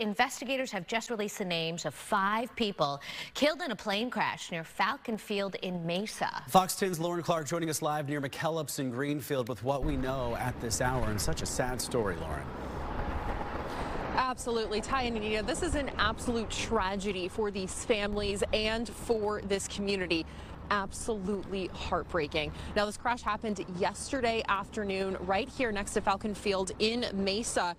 investigators have just released the names of five people killed in a plane crash near Falcon Field in Mesa. Fox 10's Lauren Clark joining us live near McKellips in Greenfield with what we know at this hour and such a sad story, Lauren. Absolutely. Ty and Anita, this is an absolute tragedy for these families and for this community absolutely heartbreaking. Now, this crash happened yesterday afternoon right here next to Falcon Field in Mesa.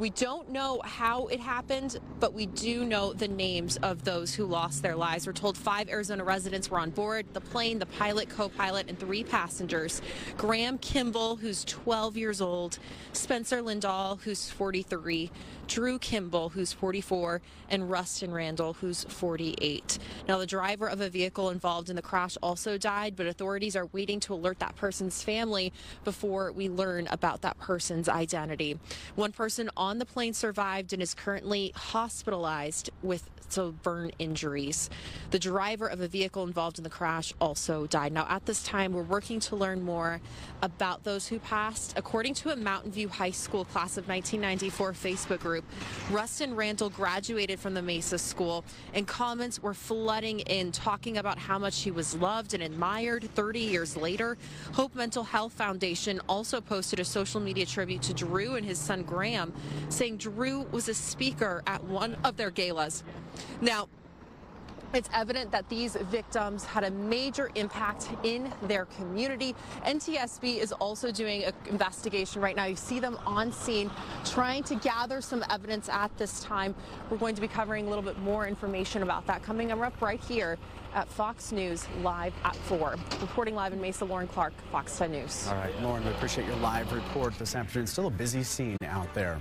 We don't know how it happened, but we do know the names of those who lost their lives. We're told five Arizona residents were on board the plane, the pilot, co pilot, and three passengers. Graham Kimball, who's 12 years old, Spencer Lindahl, who's 43, Drew Kimball, who's 44, and Rustin Randall, who's 48. Now, the driver of a vehicle involved in the crash also died, but authorities are waiting to alert that person's family before we learn about that person's identity. One person on on the plane survived and is currently hospitalized with so burn injuries. The driver of a vehicle involved in the crash also died. Now, at this time, we're working to learn more about those who passed. According to a Mountain View High School class of 1994 Facebook group, Rustin Randall graduated from the Mesa School, and comments were flooding in talking about how much he was loved and admired 30 years later. Hope Mental Health Foundation also posted a social media tribute to Drew and his son Graham saying Drew was a speaker at one of their galas. Now, it's evident that these victims had a major impact in their community. NTSB is also doing an investigation right now. You see them on scene trying to gather some evidence at this time. We're going to be covering a little bit more information about that coming up right here at Fox News live at 4. Reporting live in Mesa, Lauren Clark, Fox 10 News. All right, Lauren, we appreciate your live report this afternoon. Still a busy scene out there.